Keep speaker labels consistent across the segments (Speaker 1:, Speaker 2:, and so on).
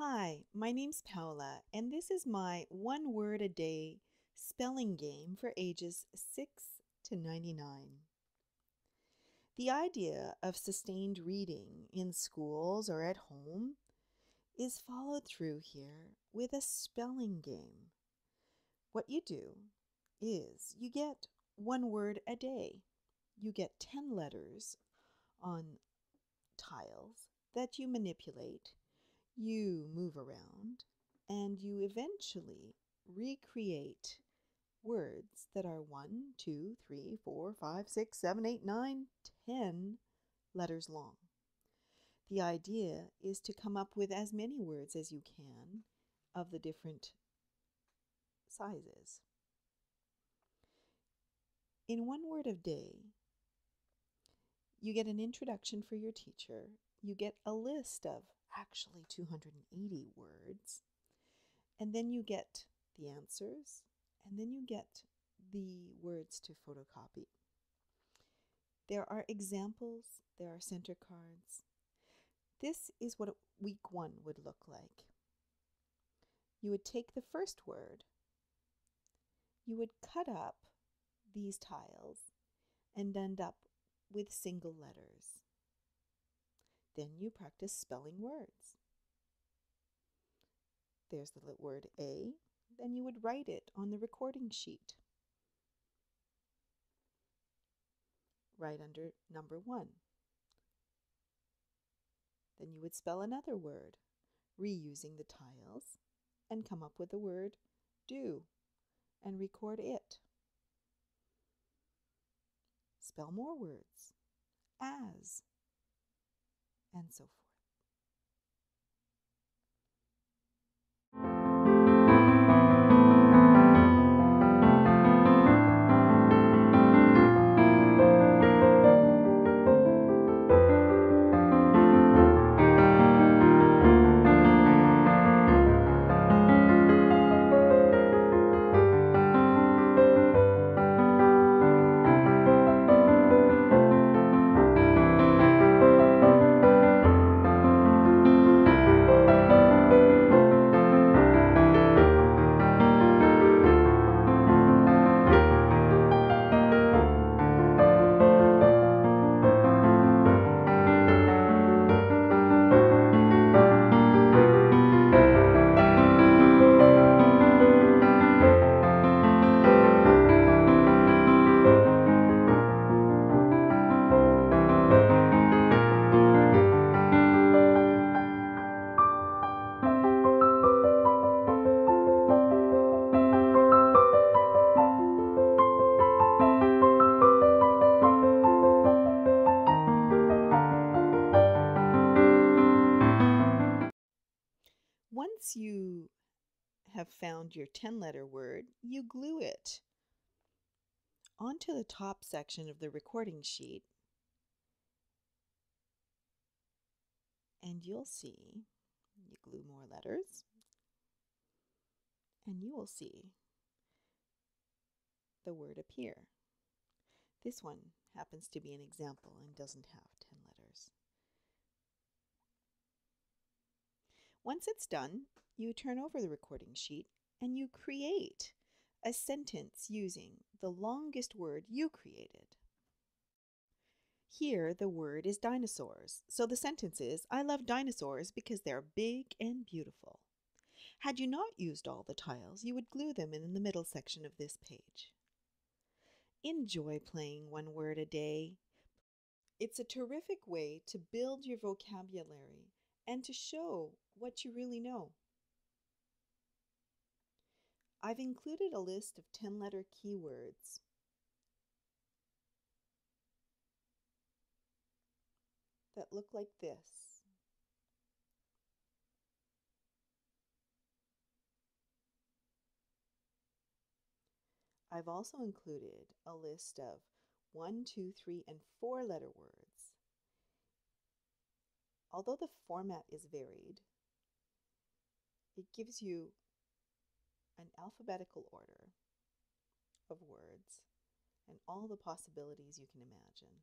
Speaker 1: Hi, my name's Paola, and this is my one word a day spelling game for ages 6 to 99. The idea of sustained reading in schools or at home is followed through here with a spelling game. What you do is you get one word a day. You get 10 letters on tiles that you manipulate you move around and you eventually recreate words that are one, two, three, four, five, six, seven, eight, nine, ten letters long. The idea is to come up with as many words as you can of the different sizes. In one word a day, you get an introduction for your teacher, you get a list of actually 280 words. And then you get the answers, and then you get the words to photocopy. There are examples, there are center cards. This is what week one would look like. You would take the first word, you would cut up these tiles and end up with single letters. Then you practice spelling words. There's the word A. Then you would write it on the recording sheet. Right under number one. Then you would spell another word, reusing the tiles, and come up with the word do and record it. Spell more words as and so forth. Have found your 10 letter word, you glue it onto the top section of the recording sheet. And you'll see, you glue more letters, and you will see the word appear. This one happens to be an example and doesn't have 10 letters. Once it's done, you turn over the recording sheet and you create a sentence using the longest word you created. Here, the word is dinosaurs, so the sentence is I love dinosaurs because they're big and beautiful. Had you not used all the tiles, you would glue them in the middle section of this page. Enjoy playing one word a day. It's a terrific way to build your vocabulary and to show what you really know. I've included a list of 10 letter keywords. that look like this. I've also included a list of one, two, three, and four letter words. Although the format is varied, it gives you an alphabetical order of words and all the possibilities you can imagine.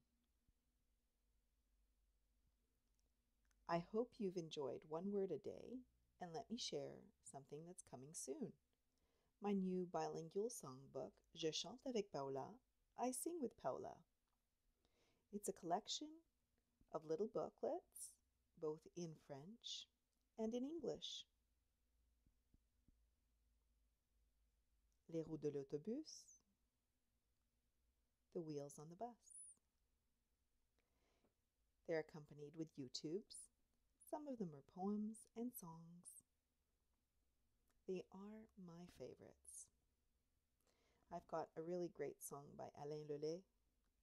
Speaker 1: I hope you've enjoyed one word a day and let me share something that's coming soon. My new bilingual songbook, Je chante avec Paola, I sing with Paola. It's a collection of little booklets, both in French and in English. Les roues de l'autobus, the wheels on the bus. They're accompanied with YouTubes. Some of them are poems and songs. They are my favorites. I've got a really great song by Alain Le Lait.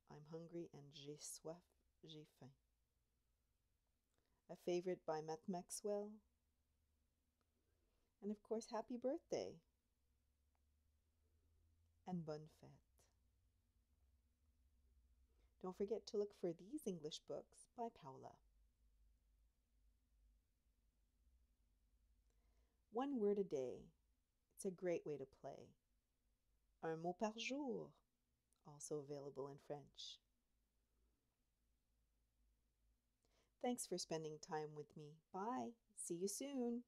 Speaker 1: I'm hungry and j'ai soif, j'ai faim. A favorite by Matt Maxwell. And of course, happy birthday and bonne fête. Don't forget to look for these English books by Paola. One word a day. It's a great way to play. Un mot par jour, also available in French. Thanks for spending time with me. Bye. See you soon.